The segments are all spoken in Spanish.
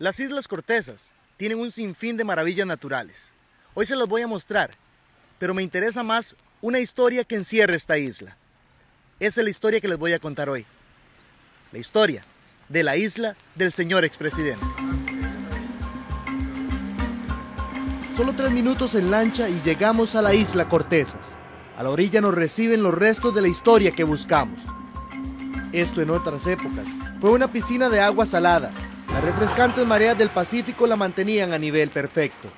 Las Islas Cortesas tienen un sinfín de maravillas naturales. Hoy se las voy a mostrar, pero me interesa más una historia que encierra esta isla. Esa es la historia que les voy a contar hoy. La historia de la isla del señor expresidente. Solo tres minutos en lancha y llegamos a la isla Cortesas. A la orilla nos reciben los restos de la historia que buscamos. Esto en otras épocas fue una piscina de agua salada. Las refrescantes mareas del Pacífico la mantenían a nivel perfecto.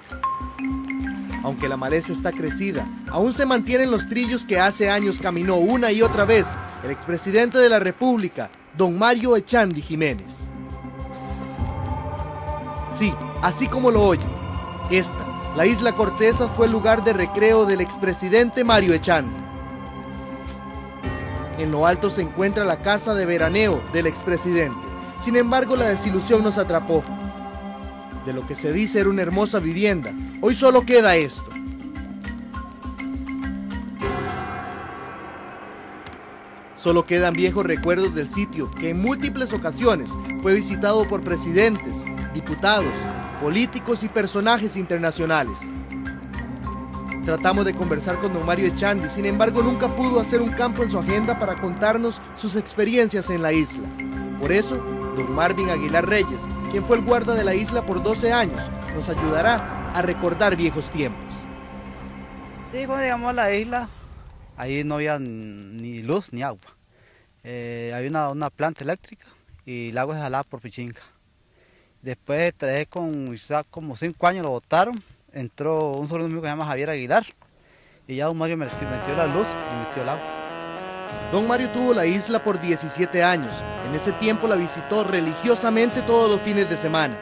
Aunque la maleza está crecida, aún se mantienen los trillos que hace años caminó una y otra vez el expresidente de la República, don Mario Echandi Jiménez. Sí, así como lo oye, esta, la isla Cortesas fue el lugar de recreo del expresidente Mario Echandi. En lo alto se encuentra la casa de veraneo del expresidente. Sin embargo, la desilusión nos atrapó. De lo que se dice era una hermosa vivienda, hoy solo queda esto. Solo quedan viejos recuerdos del sitio que en múltiples ocasiones fue visitado por presidentes, diputados, políticos y personajes internacionales. Tratamos de conversar con don Mario Echandi, sin embargo nunca pudo hacer un campo en su agenda para contarnos sus experiencias en la isla. Por eso, don Marvin Aguilar Reyes, quien fue el guarda de la isla por 12 años, nos ayudará a recordar viejos tiempos. Llegamos a la isla, ahí no había ni luz ni agua. Eh, había una, una, planta eléctrica y el agua se jalaba por Pichinca. Después, traje con como 5 años, lo botaron entró un sobrino mío que se llama Javier Aguilar y ya don Mario metió la luz y metió el agua. Don Mario tuvo la isla por 17 años. En ese tiempo la visitó religiosamente todos los fines de semana.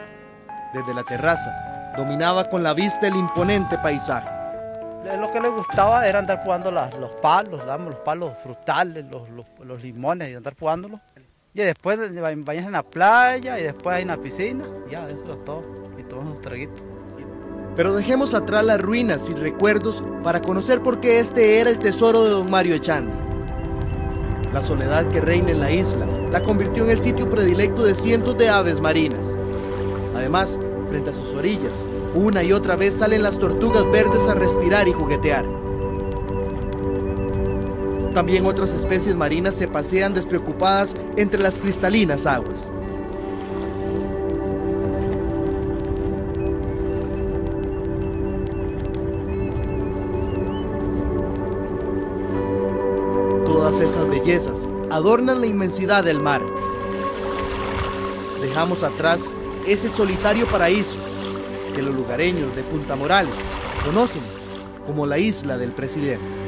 Desde la terraza, dominaba con la vista el imponente paisaje. Lo que le gustaba era andar jugando los palos, los palos frutales, los, limones, y andar jugándolos. Y después bañarse en la playa y después ahí en la piscina. Ya, eso es todo. Y tomamos unos traguitos. Pero dejemos atrás las ruinas y recuerdos para conocer por qué este era el tesoro de don Mario Echandi. La soledad que reina en la isla la convirtió en el sitio predilecto de cientos de aves marinas. Además, frente a sus orillas, una y otra vez salen las tortugas verdes a respirar y juguetear. También otras especies marinas se pasean despreocupadas entre las cristalinas aguas. Todas esas bellezas adornan la inmensidad del mar. Dejamos atrás ese solitario paraíso que los lugareños de Punta Morales conocen como la isla del presidente.